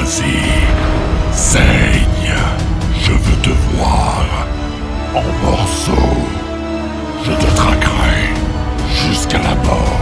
Vas-y, saigne. Je veux te voir en morceaux. Je te traquerai jusqu'à la mort.